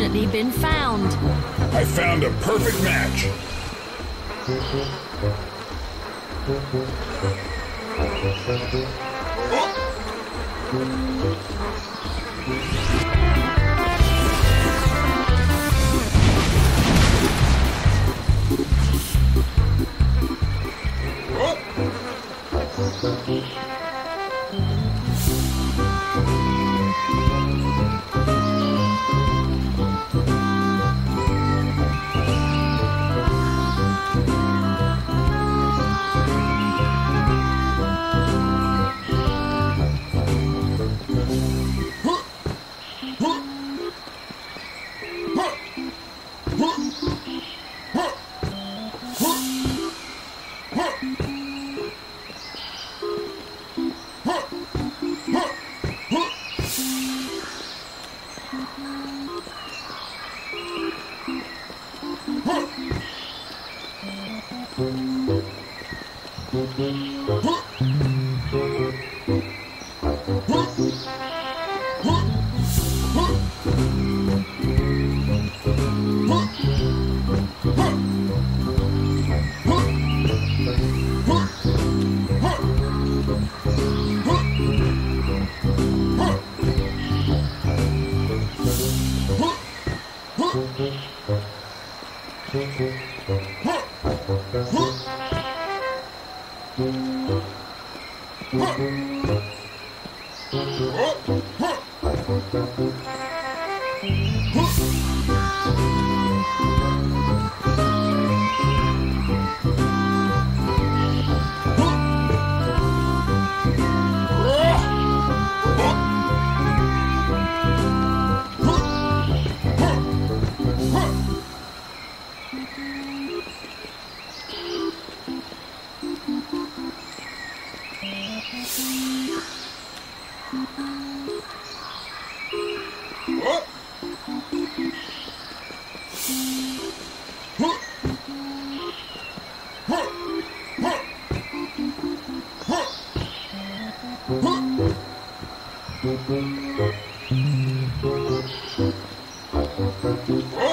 Been found. I found a perfect match. Oh. Huh? Great!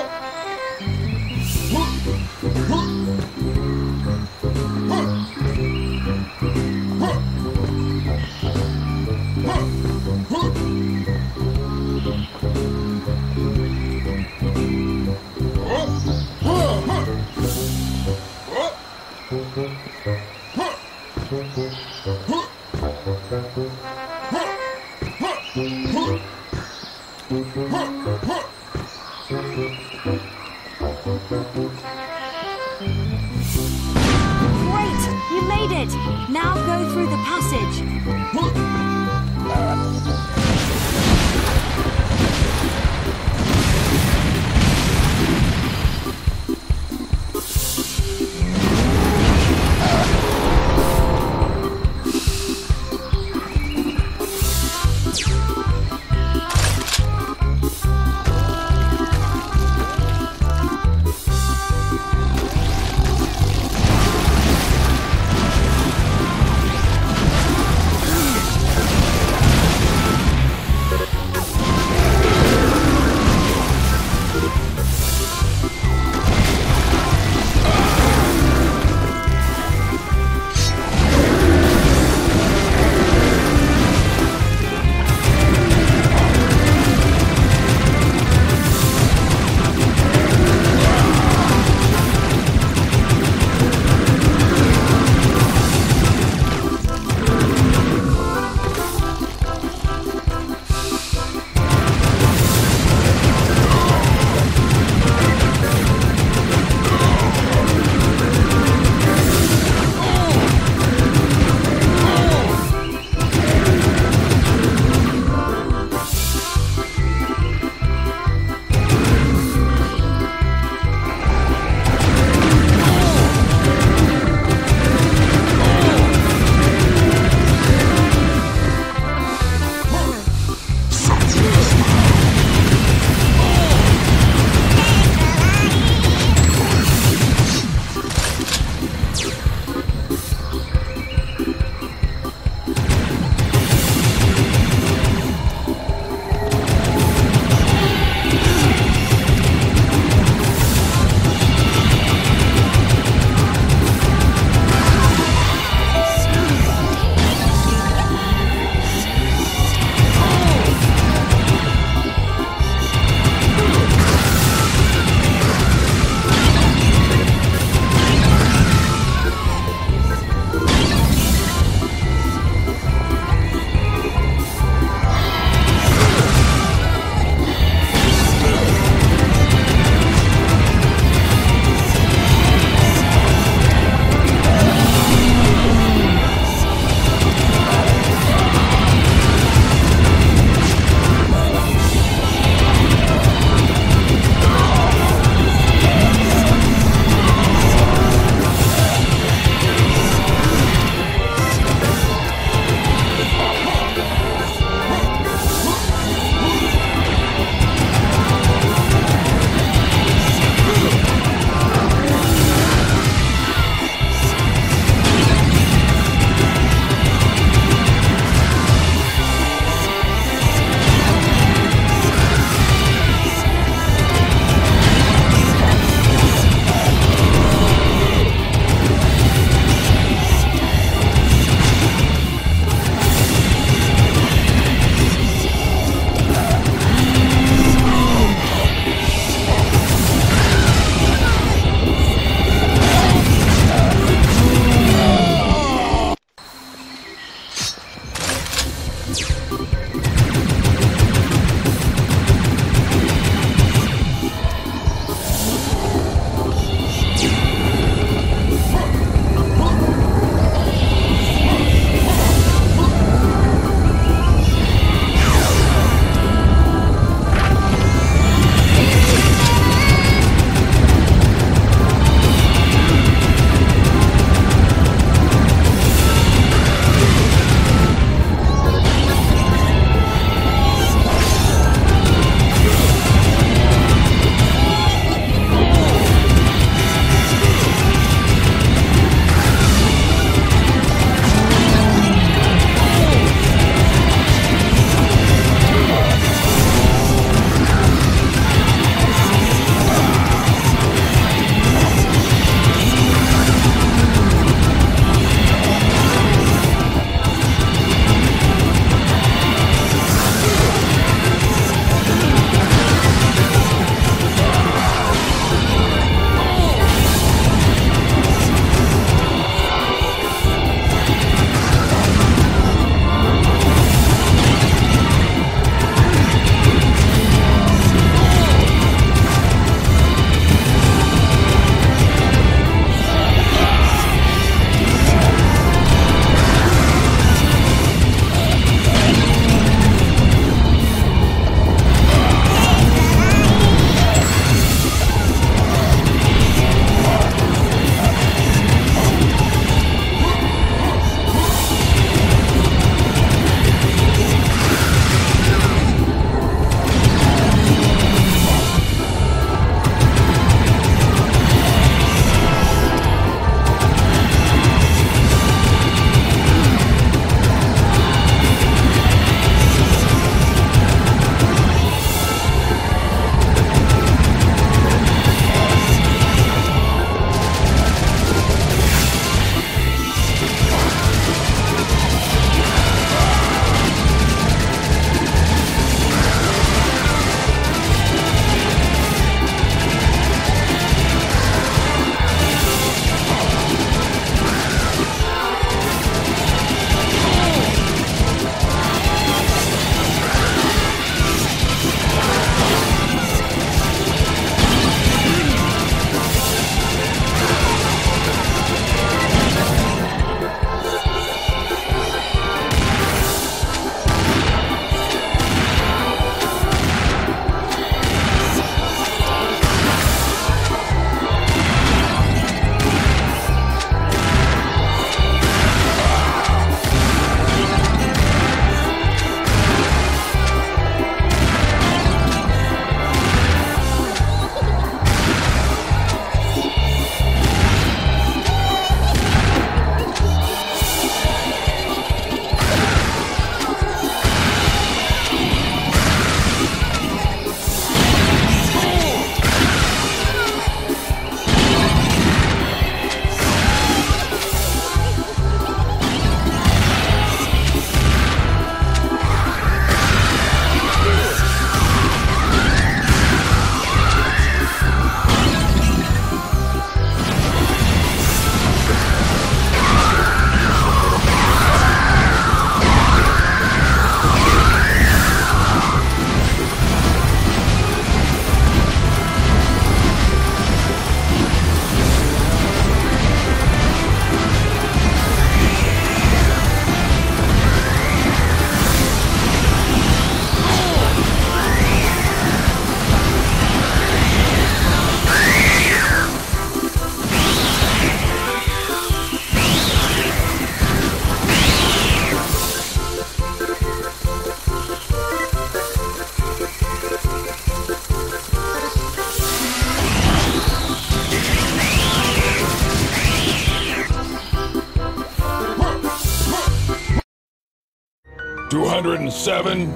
207,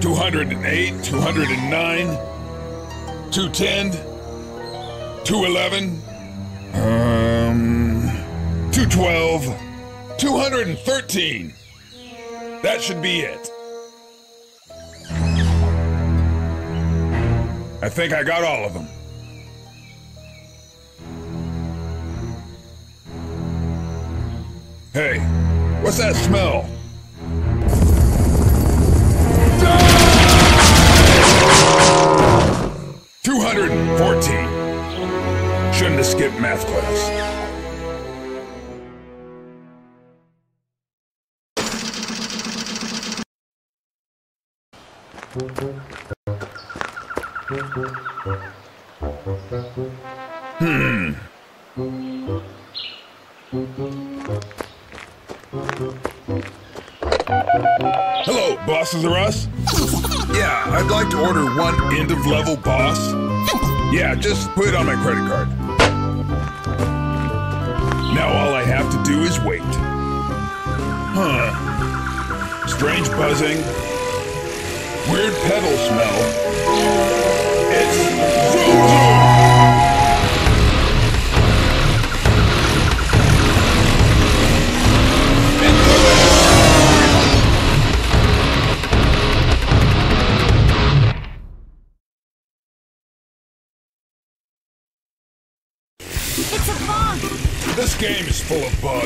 208, 209, 210, 211, um, 212, 213. That should be it. I think I got all of them. Hey, what's that smell? Math class. Hmm. Hello, bosses are us? Yeah, I'd like to order one end of level boss. Yeah, just put it on my credit card. Now all I have to do is wait. Huh. Strange buzzing. Weird pedal smell. It's Zoom full of bugs.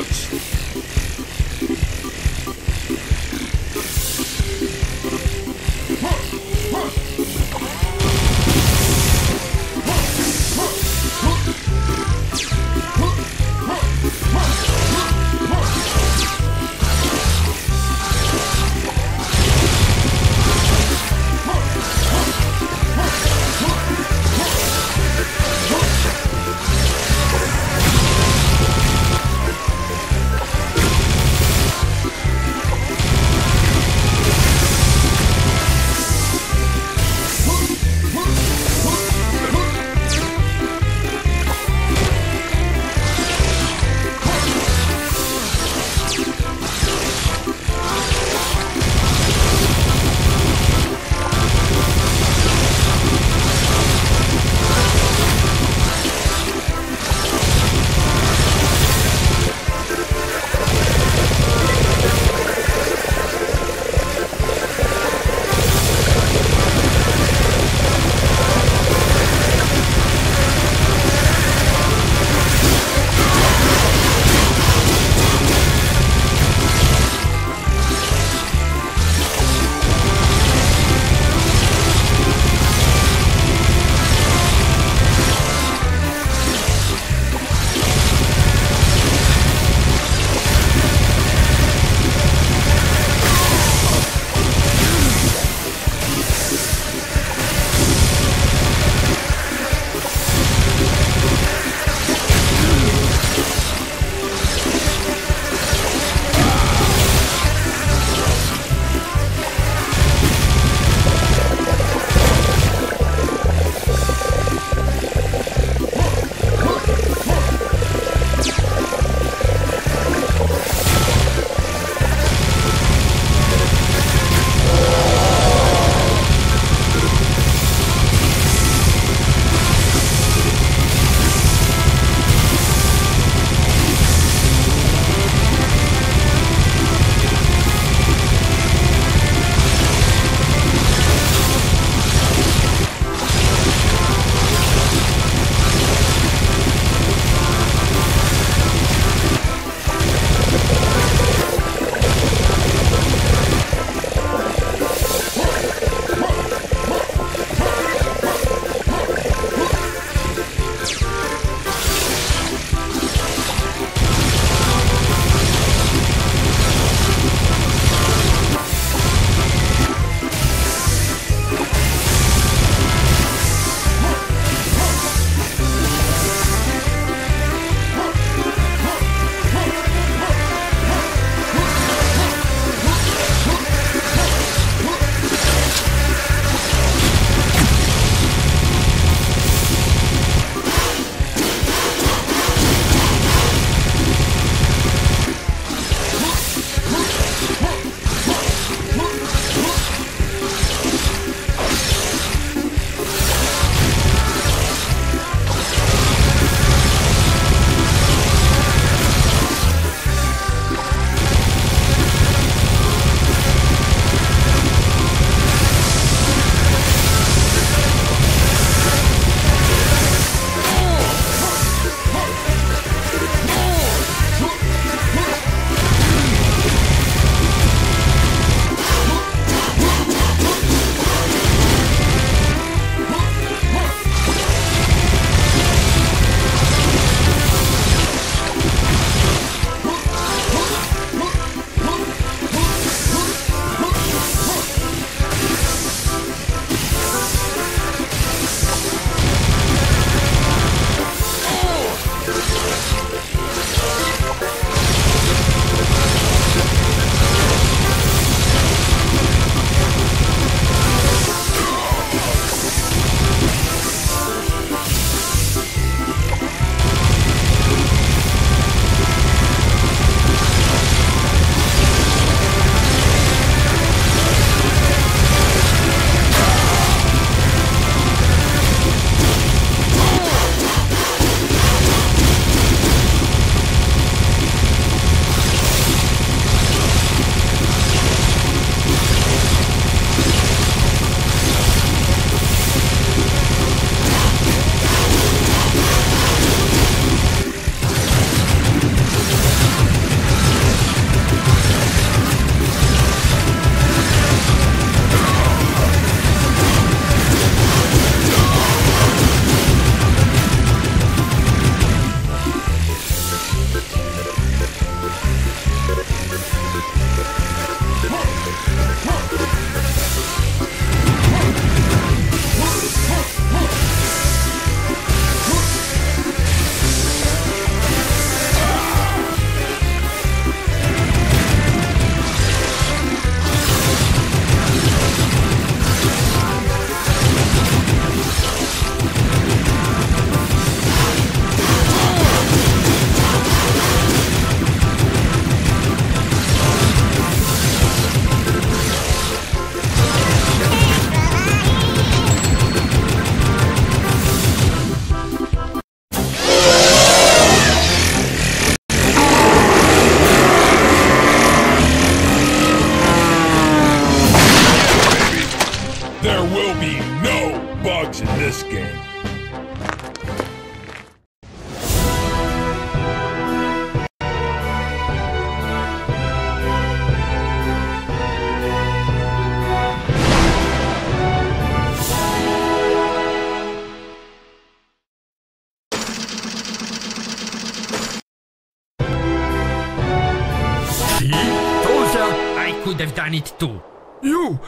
Have done it too. You!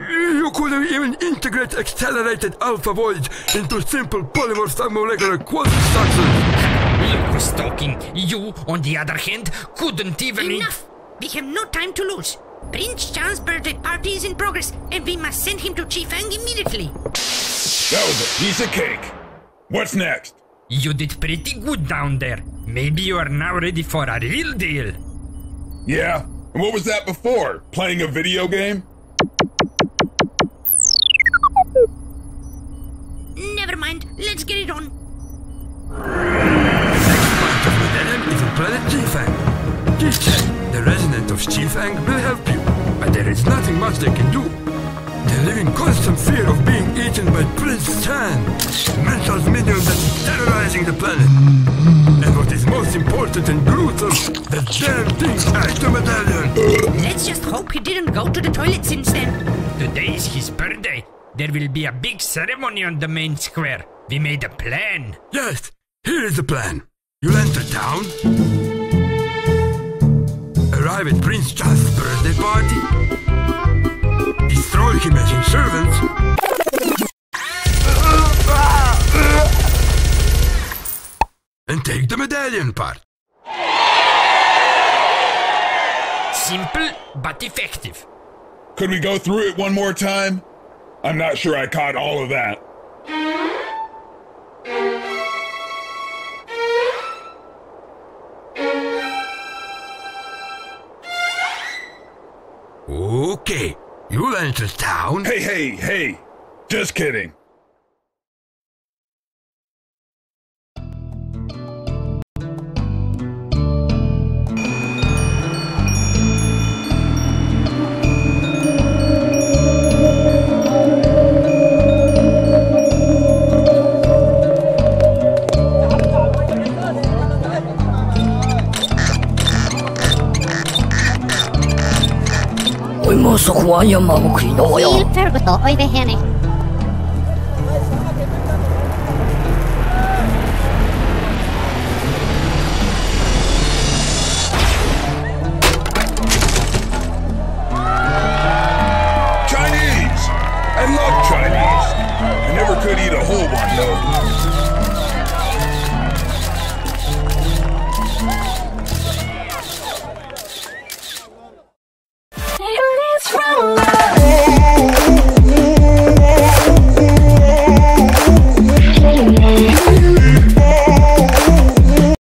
You could have even integrated accelerated alpha voids into simple polymorph molecular quasi-structures! Look who's talking. You, on the other hand, couldn't even... Enough! We have no time to lose. Prince Chan's birthday party is in progress, and we must send him to Chifang immediately. That was a piece of cake. What's next? You did pretty good down there. Maybe you are now ready for a real deal. Yeah? And what was that before? Playing a video game? Never mind, let's get it on. Part of Millennium is in planet Chifang. Chichen, the resident of Chifang, will help you, but there is nothing much they can do. They live in constant fear of being eaten by Prince Chan, Mental's minion that is terrorizing the planet. Mm-hmm. And what is most important and brutal, the damn thing ate the medallion. Let's just hope he didn't go to the toilet since then. Today is his birthday. There will be a big ceremony on the main square. We made a plan. Yes, here is the plan. You'll enter town, arrive at Prince Chan's birthday party, destroy him as his servants, and take the medallion part. Simple but effective. Could we go through it one more time? I'm not sure I caught all of that. Okay, you'll enter town. Hey, hey, hey! Just kidding. Oj, må så kvar jag mamma kvinna. Silver och då, oj, vad henne.